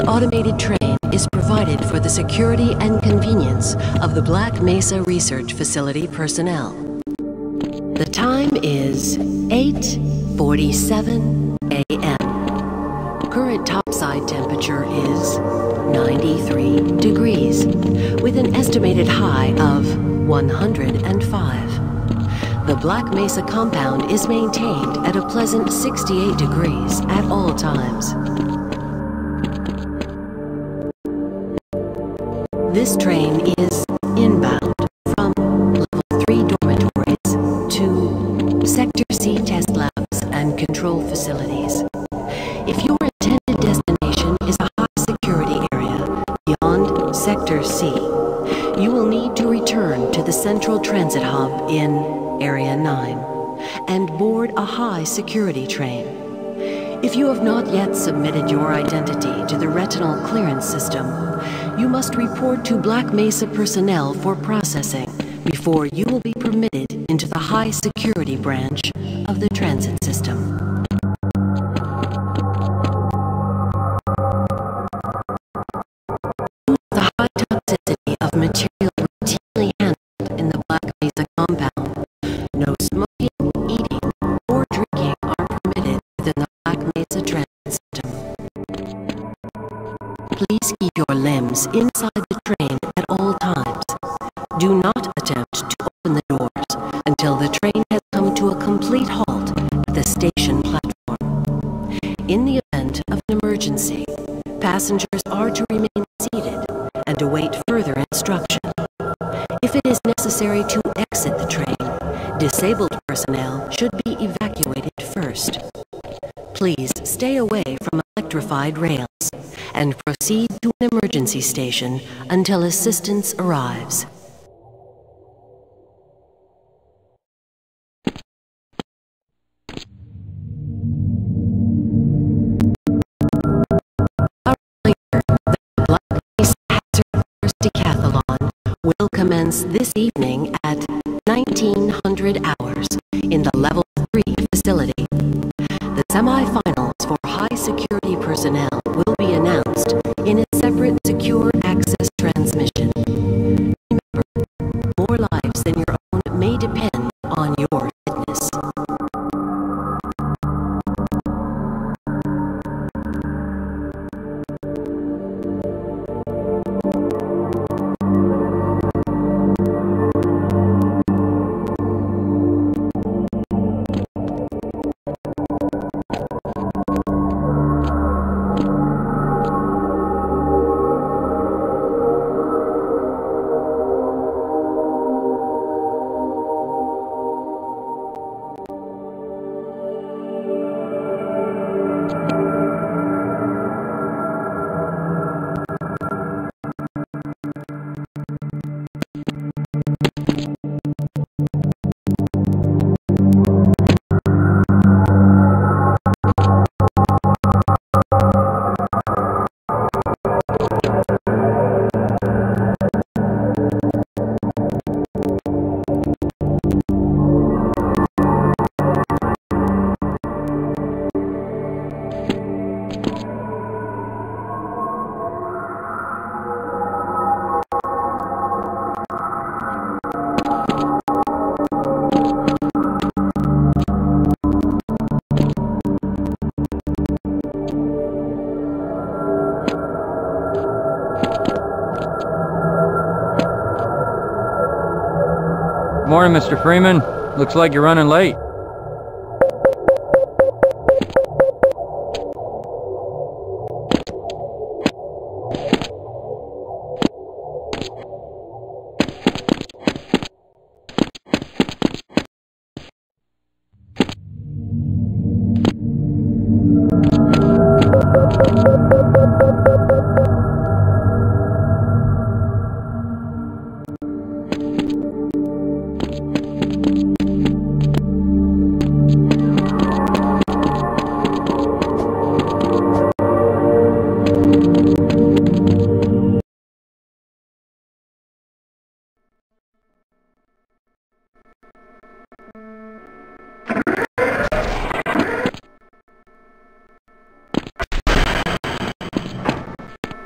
This automated train is provided for the security and convenience of the Black Mesa Research Facility personnel. The time is 8.47 a.m. Current topside temperature is 93 degrees, with an estimated high of 105. The Black Mesa compound is maintained at a pleasant 68 degrees at all times. This train is inbound from level 3 dormitories to Sector C test labs and control facilities. If your intended destination is a high security area beyond Sector C, you will need to return to the Central Transit Hub in Area 9 and board a high security train. If you have not yet submitted your identity to the retinal clearance system, you must report to Black Mesa personnel for processing before you will be permitted into the high security branch of the transit system. The high toxicity of material routinely handled in the Black Mesa compound, no smoking, eating, or drinking are permitted within the Black Mesa transit system. Please keep limbs inside the train at all times. Do not attempt to open the doors until the train has come to a complete halt at the station platform. In the event of an emergency, passengers are to remain seated and await further instruction. If it is necessary to exit the train, disabled personnel should be evacuated first. Please stay away from electrified rails and proceed to an emergency station until assistance arrives. Will commence this evening at 1900 hours in the Level 3 facility. The semifinals for high security personnel will be Morning, Mr. Freeman. Looks like you're running late.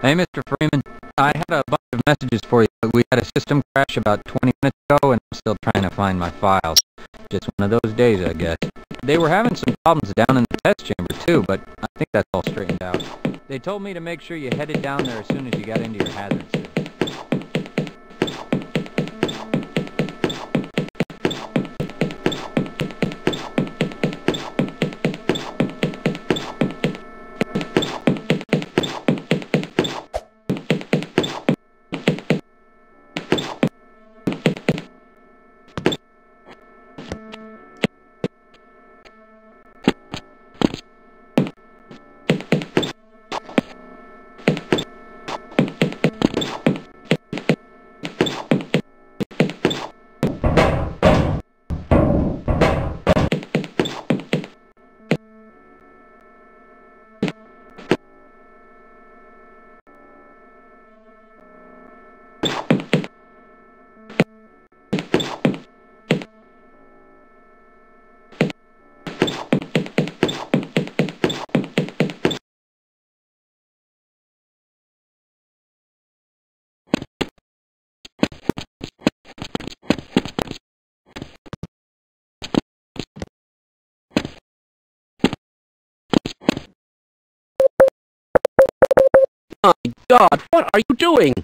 Hey, Mr. Freeman. I had a bunch of messages for you. but We had a system crash about 20 minutes ago, and I'm still trying to find my files. Just one of those days, I guess. They were having some problems down in the test chamber, too, but I think that's all straightened out. They told me to make sure you headed down there as soon as you got into your hazard suit. God, what are you doing?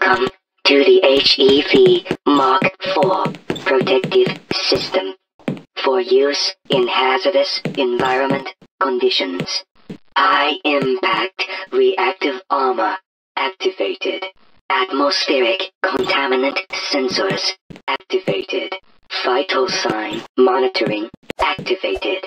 Welcome to the HEV Mark IV protective system for use in hazardous environment conditions. High impact reactive armor activated. Atmospheric contaminant sensors activated. Vital sign monitoring activated.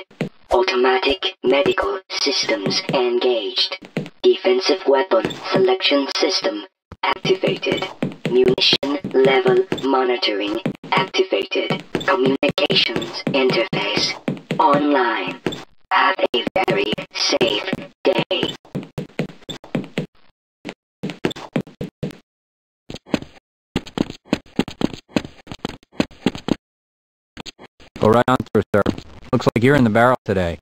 Automatic medical systems engaged. Defensive weapon selection system activated. Munition level monitoring activated. Communications interface online. Have a very safe day. Go right on through, sir. Looks like you're in the barrel today.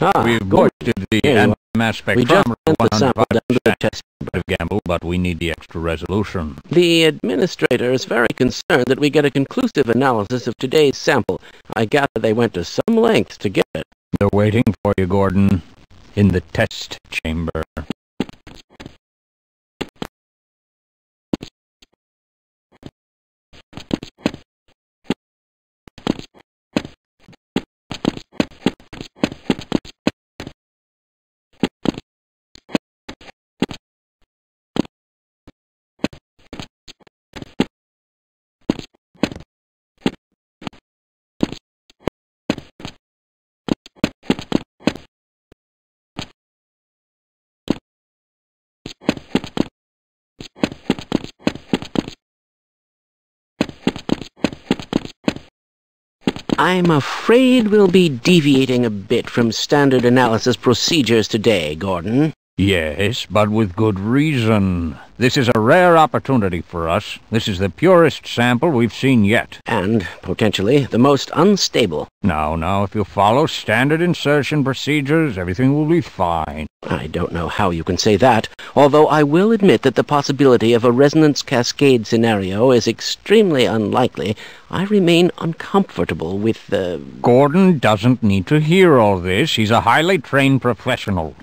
Ah, We've boosted the Anyway, mass spectrometer the sample down to the 105% test. of gamble, but we need the extra resolution. The administrator is very concerned that we get a conclusive analysis of today's sample. I gather they went to some lengths to get it. They're waiting for you, Gordon, in the test chamber. I'm afraid we'll be deviating a bit from standard analysis procedures today, Gordon. Yes, but with good reason. This is a rare opportunity for us. This is the purest sample we've seen yet. And, potentially, the most unstable. Now, now, if you follow standard insertion procedures, everything will be fine. I don't know how you can say that, although I will admit that the possibility of a resonance cascade scenario is extremely unlikely. I remain uncomfortable with the... Gordon doesn't need to hear all this. He's a highly trained professional.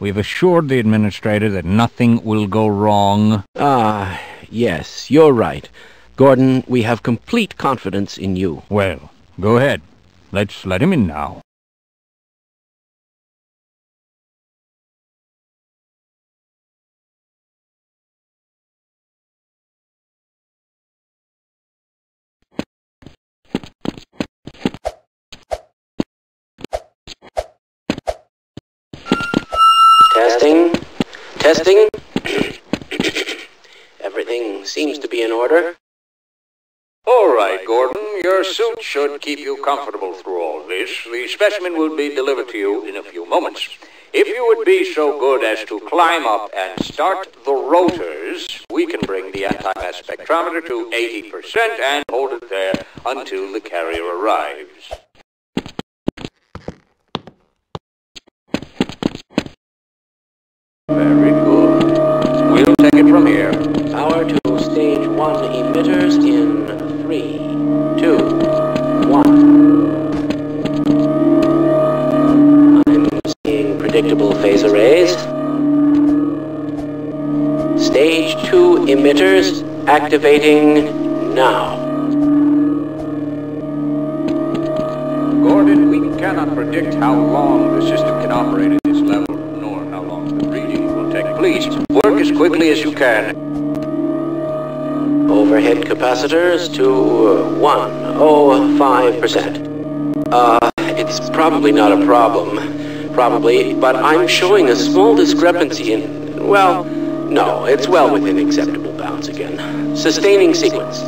We've assured the administrator that nothing will go wrong. Ah, yes, you're right. Gordon, we have complete confidence in you. Well, go ahead. Let's let him in now. Testing. Testing. Everything seems to be in order. All right, Gordon. Your suit should keep you comfortable through all this. The specimen will be delivered to you in a few moments. If you would be so good as to climb up and start the rotors, we can bring the anti-mass spectrometer to 80% and hold it there until the carrier arrives. Very good. We'll take it from here. Power to stage one emitters in three, two, one. I'm seeing predictable phase arrays. Stage two emitters activating now. Gordon, we cannot predict how long quickly as you can. Overhead capacitors to uh, 105%. Uh, it's probably not a problem. Probably, but I'm showing a small discrepancy in, well, no, it's well within acceptable bounds again. Sustaining sequence.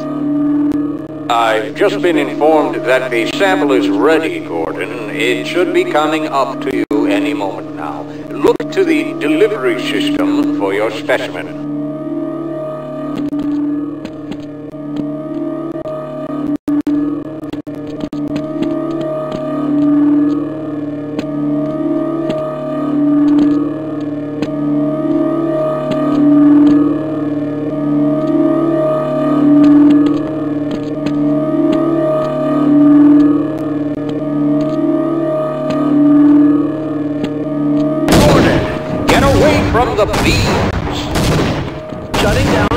I've just been informed that the sample is ready, Gordon. It should be coming up to you any moment now. Look to the delivery system for your specimen. longer beach. shutting down